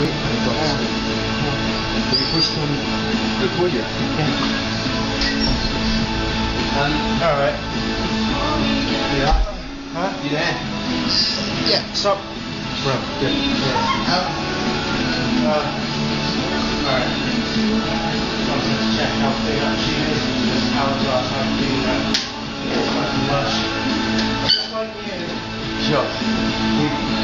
Oui, d'accord. Du coup, je tourne le coude. Ah. Yeah. Huh? You there? Yeah, stop. Bro. good. Yeah. Out. Uh, Alright. I'm going to check how big that is. Just how it's last time doing that. It's like much. Sure.